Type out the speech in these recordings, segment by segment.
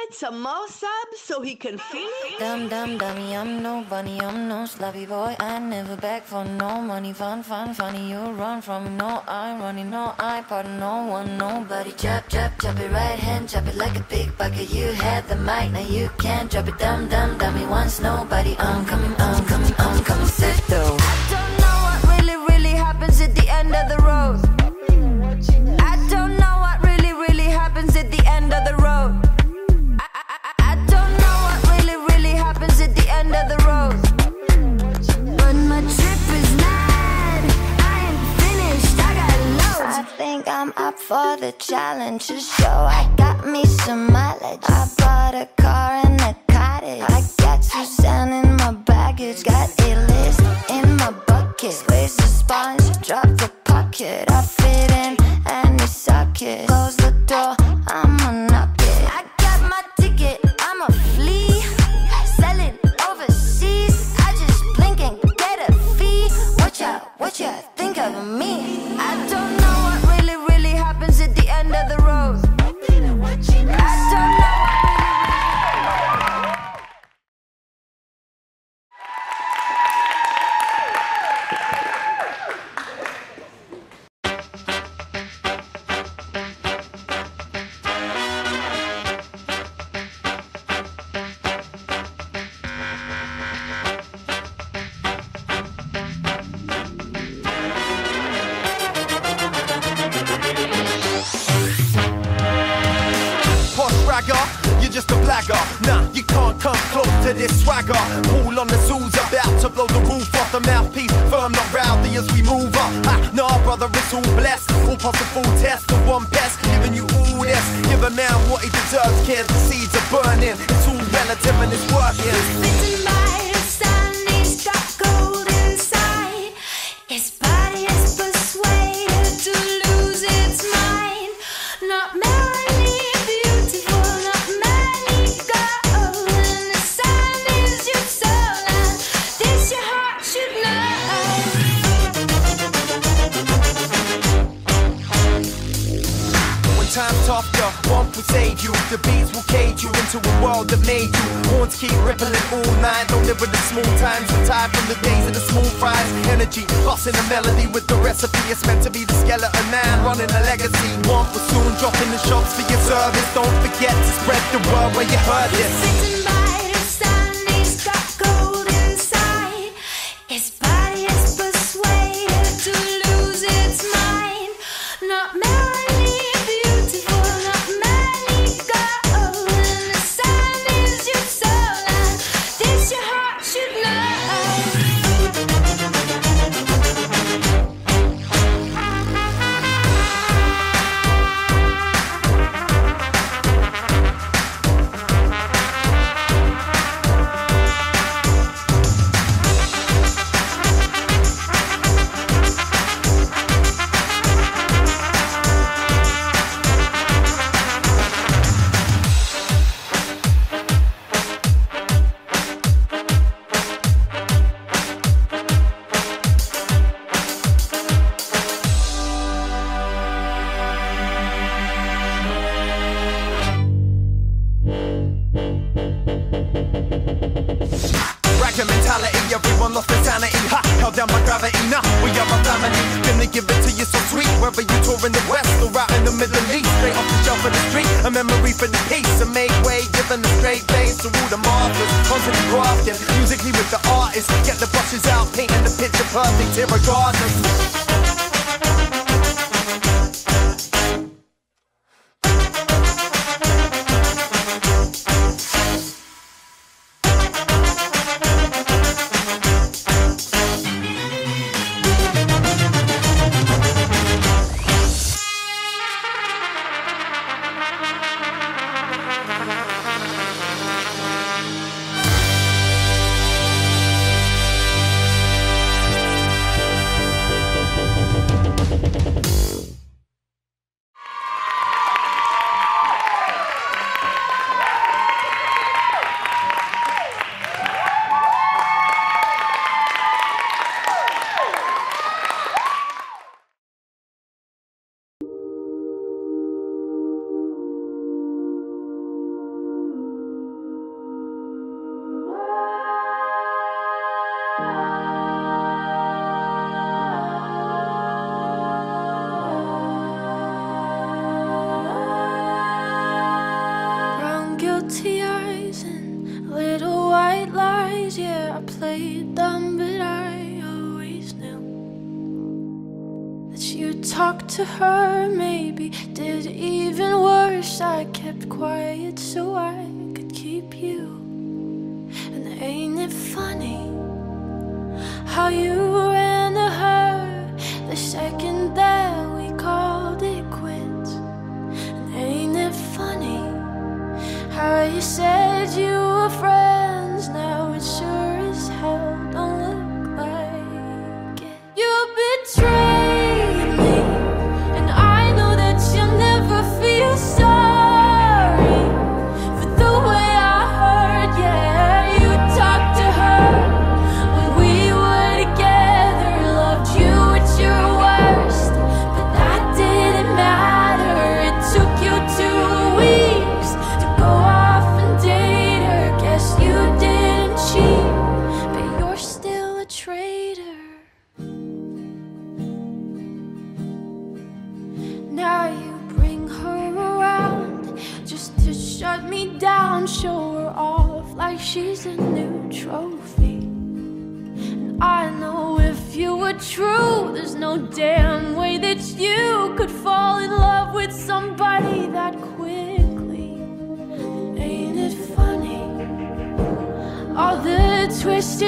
wanted some more subs so he can feed. it. Dum dum dummy, I'm no bunny, I'm no sloppy boy. I never beg for no money. Fun, fun, funny, you run from me, no I'm running, no I pardon no one, nobody. Chop, chop, chop it right hand, chop it like a pickpocket. You had the mic, now you can't drop it. Dum dum dummy, once nobody. I'm coming, I'm coming, I'm coming, sit though. up for the challenge to show I got me some mileage I bought a car and a cottage I got you standing. Broadway, you heard this. nothing to regardless. I kept quiet so I could keep you. And ain't it funny how you ran to her the second that we called it quits? And ain't it funny how you said you?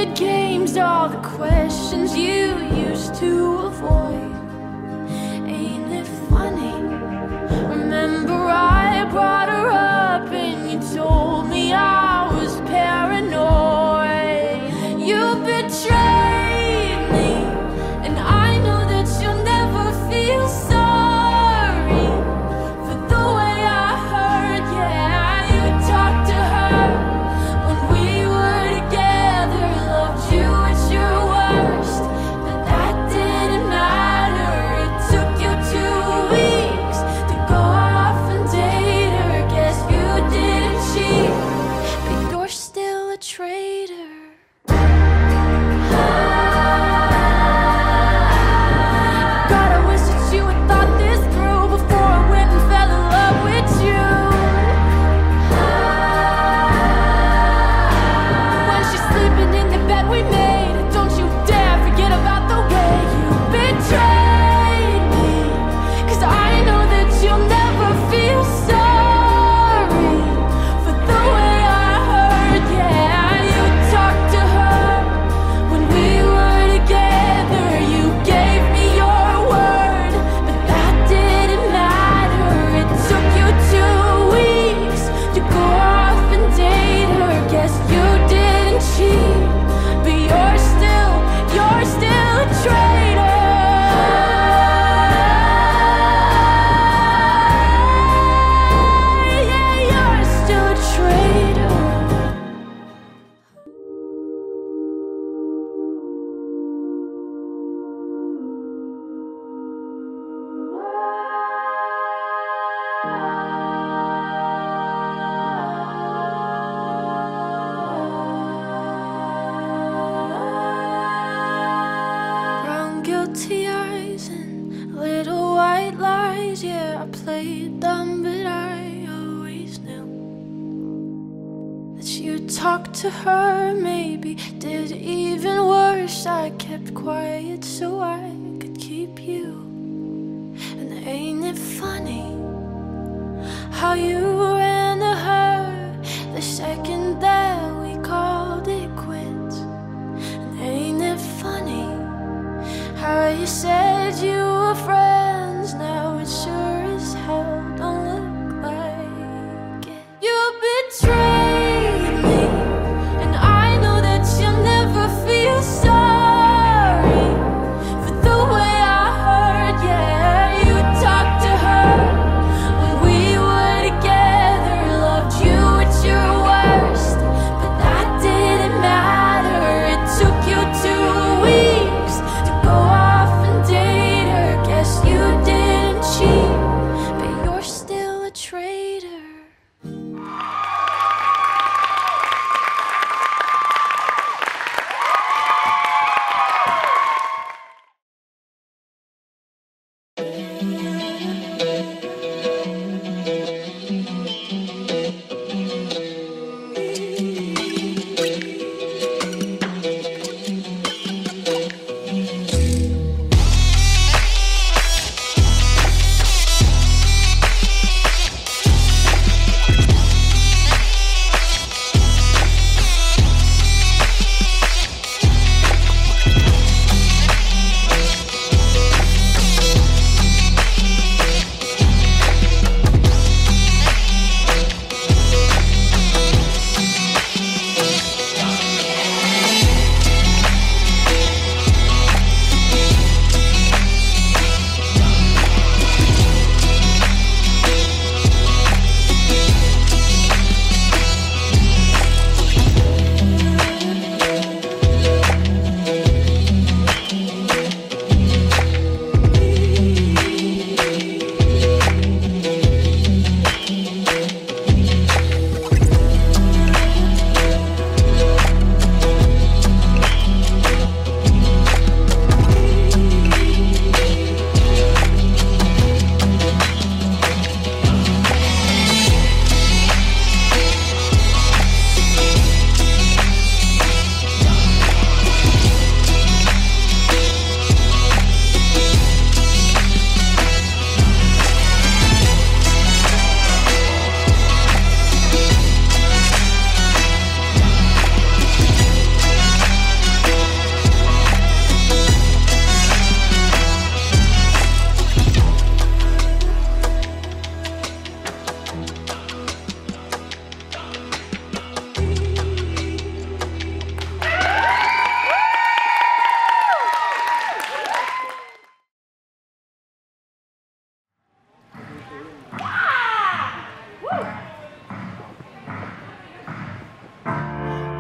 games are the questions you used to avoid. I played dumb, but I always knew that you talked to her, maybe did even worse. I kept quiet so I could keep you. And ain't it funny how you ran to her the second that we called it quits? And ain't it funny how you said you?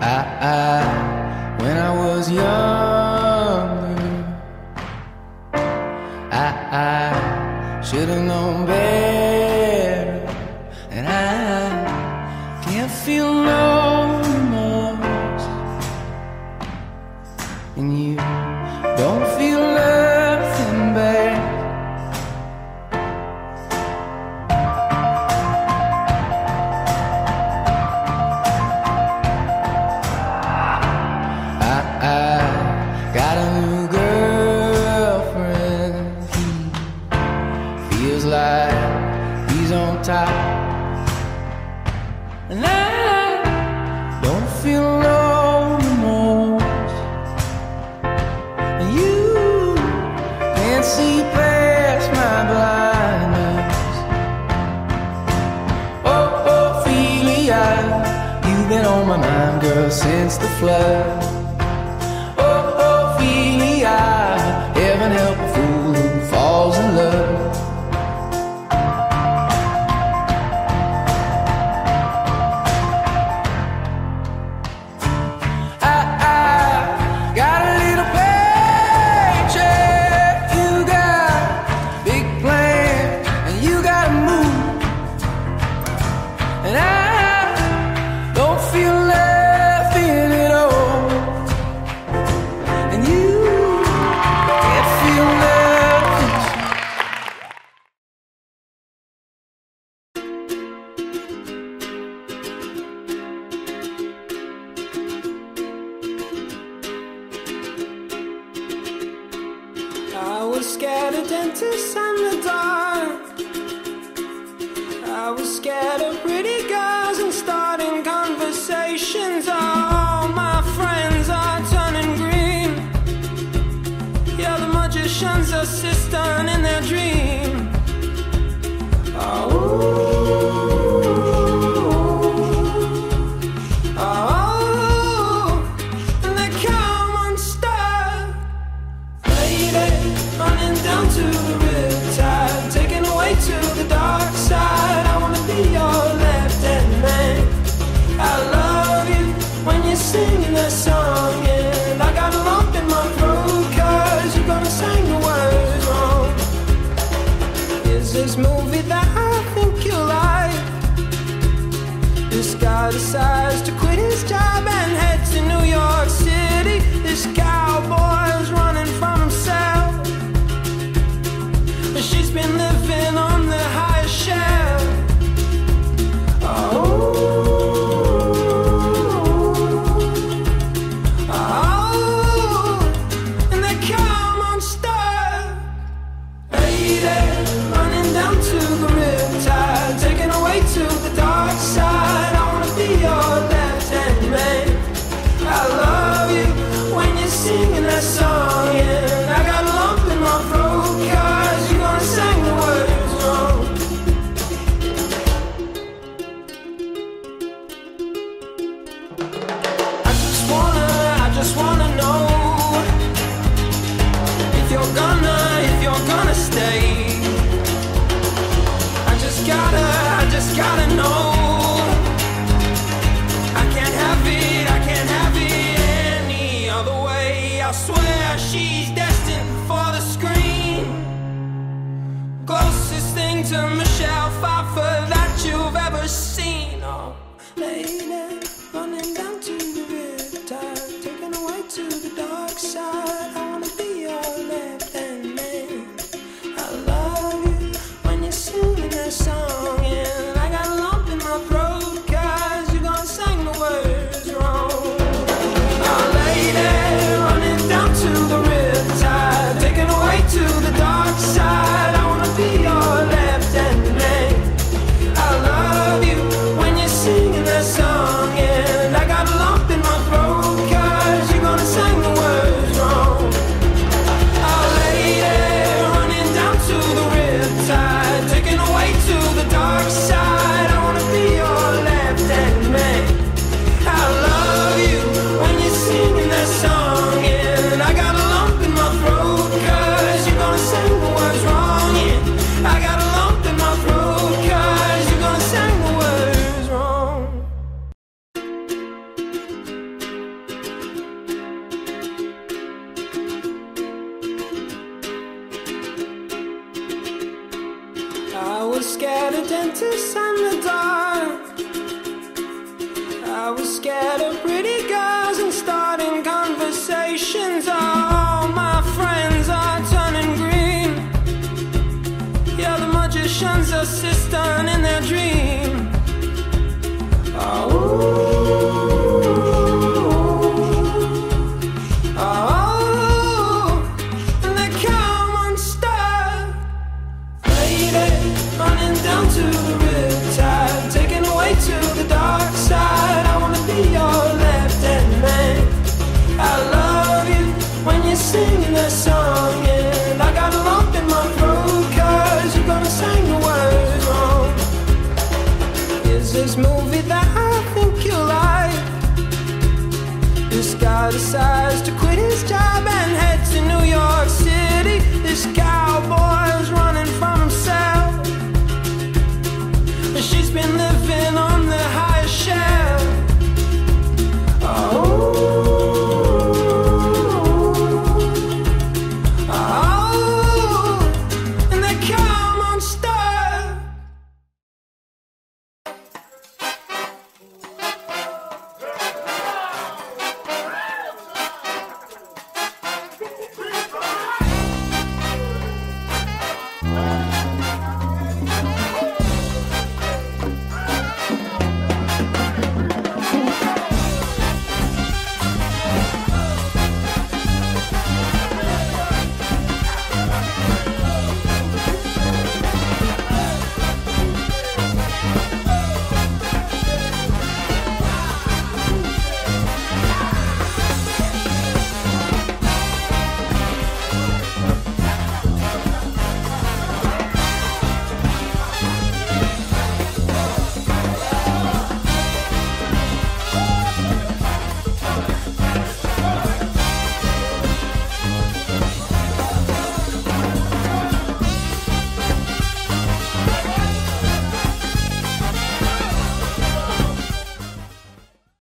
I, I, when I was younger, I, I should have known better. And I don't feel no remorse. You can see past my blindness. Oh, Ophelia, you've been on my mind, girl, since the flood. your sister. decides to quit his job and head to New York City. This cowboy's is running from himself. She's been